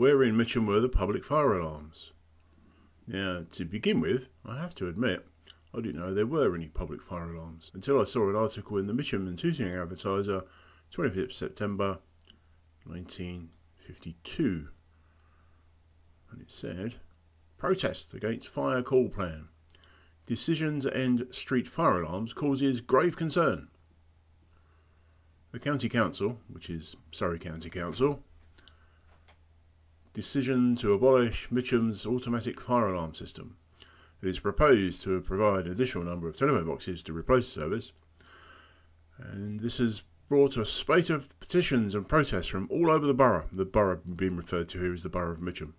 Where in Mitcham were the public fire alarms? Now, to begin with, I have to admit, I didn't know there were any public fire alarms until I saw an article in the Mitcham and Tooting Advertiser, 25th September 1952. And it said, Protest against fire call plan. Decisions end street fire alarms causes grave concern. The County Council, which is Surrey County Council, decision to abolish Mitcham's automatic fire alarm system. It is proposed to provide an additional number of telephone boxes to replace the service, and this has brought a spate of petitions and protests from all over the borough, the borough being referred to here as the Borough of Mitcham.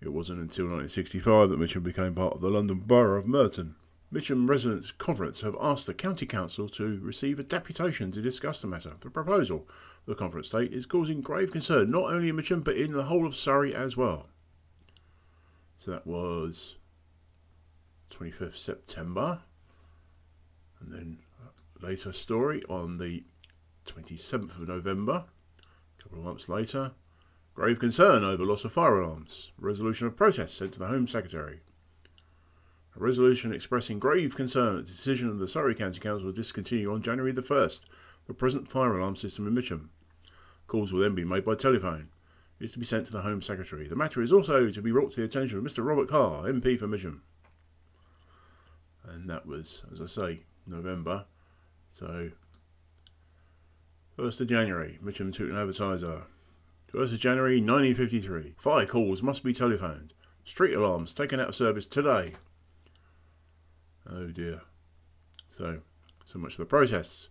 It wasn't until 1965 that Mitcham became part of the London Borough of Merton. Mitcham Residents' Conference have asked the County Council to receive a deputation to discuss the matter. The proposal, the conference state, is causing grave concern not only in Mitcham but in the whole of Surrey as well. So that was 25th September. And then later story on the 27th of November, a couple of months later. Grave concern over loss of fire alarms. Resolution of protest sent to the Home Secretary. A resolution expressing grave concern at the decision of the Surrey County Council to discontinue on January the 1st the present fire alarm system in Mitcham. Calls will then be made by telephone. It is to be sent to the Home Secretary. The matter is also to be brought to the attention of Mr Robert Carr, MP for Mitcham. And that was, as I say, November. So, 1st of January, Mitcham Tooting Advertiser. 1st of January 1953. Fire calls must be telephoned. Street alarms taken out of service today. Oh dear. So, so much for the protests.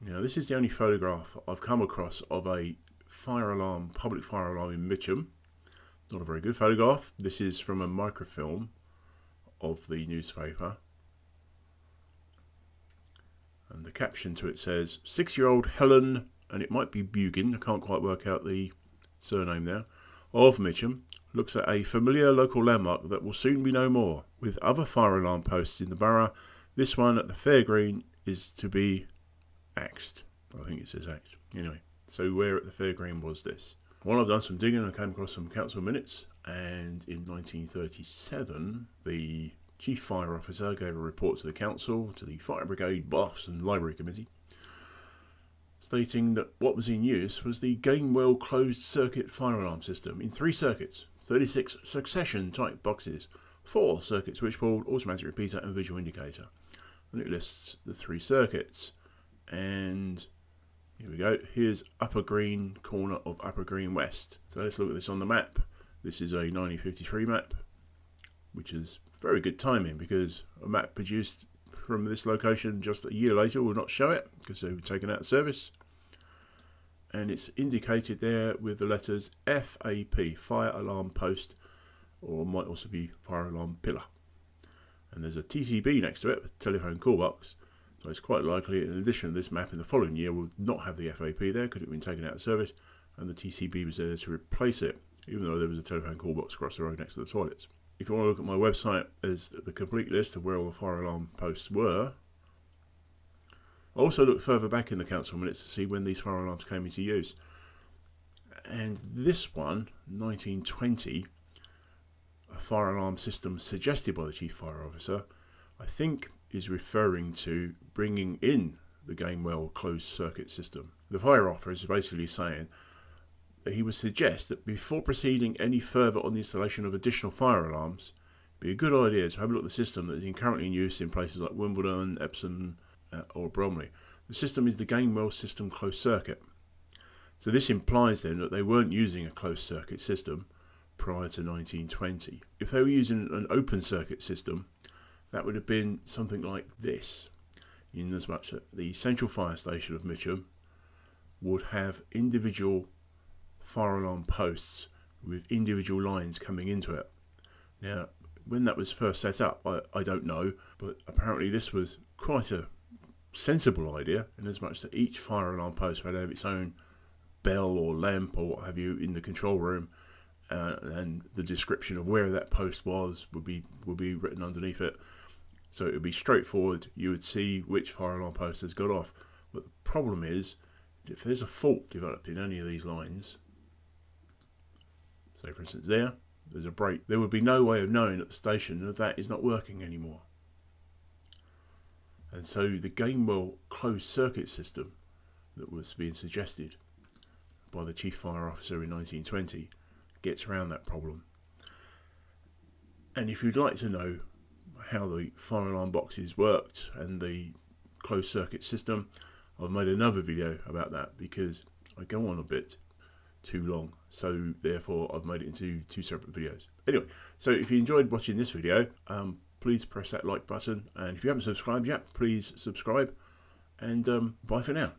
Now, this is the only photograph I've come across of a fire alarm, public fire alarm in Mitcham. Not a very good photograph. This is from a microfilm of the newspaper. And the caption to it says, Six-year-old Helen, and it might be Bugin, I can't quite work out the surname there, of Mitcham, looks at a familiar local landmark that will soon be no more. With other fire alarm posts in the borough, this one at the Fair Green is to be axed. I think it says axed. Anyway, so where at the Fair Green was this? Well, I've done some digging. I came across some council minutes, and in 1937, the chief fire officer gave a report to the council, to the fire brigade, baths, and library committee, stating that what was in use was the Gamewell closed circuit fire alarm system in three circuits 36 succession type boxes, 4 circuit switchboard, automatic repeater and visual indicator. And it lists the three circuits. And here we go, here's Upper Green corner of Upper Green West. So let's look at this on the map. This is a 1953 map, which is very good timing because a map produced from this location just a year later will not show it because they were taken out of service and it's indicated there with the letters FAP, Fire Alarm Post, or might also be Fire Alarm Pillar. And there's a TCB next to it, telephone call box. So it's quite likely, in addition, this map in the following year will not have the FAP there could had been taken out of service, and the TCB was there to replace it, even though there was a telephone call box across the road next to the toilets. If you want to look at my website, there's the complete list of where all the fire alarm posts were, I also looked further back in the council minutes to see when these fire alarms came into use. And this one, 1920, a fire alarm system suggested by the chief fire officer, I think is referring to bringing in the Gamewell closed circuit system. The fire officer is basically saying that he would suggest that before proceeding any further on the installation of additional fire alarms, it would be a good idea to have a look at the system that is currently in use in places like Wimbledon, Epsom, uh, or Bromley. The system is the Gamewell system closed circuit. So this implies then that they weren't using a closed circuit system prior to 1920. If they were using an open circuit system, that would have been something like this, in as much that the central fire station of Mitcham would have individual fire alarm posts with individual lines coming into it. Now, when that was first set up, I, I don't know, but apparently this was quite a sensible idea, in as much that each fire alarm post would have its own bell or lamp or what have you in the control room, uh, and the description of where that post was would be would be written underneath it. So it would be straightforward. You would see which fire alarm post has got off. But the problem is, if there's a fault developed in any of these lines, Say for instance there, there's a break. There would be no way of knowing at the station that that is not working anymore. And so the Gamewell closed circuit system that was being suggested by the Chief Fire Officer in 1920 gets around that problem. And if you'd like to know how the fire alarm boxes worked and the closed circuit system, I've made another video about that because I go on a bit too long. So therefore I've made it into two separate videos. Anyway, so if you enjoyed watching this video, um, please press that like button. And if you haven't subscribed yet, please subscribe. And um, bye for now.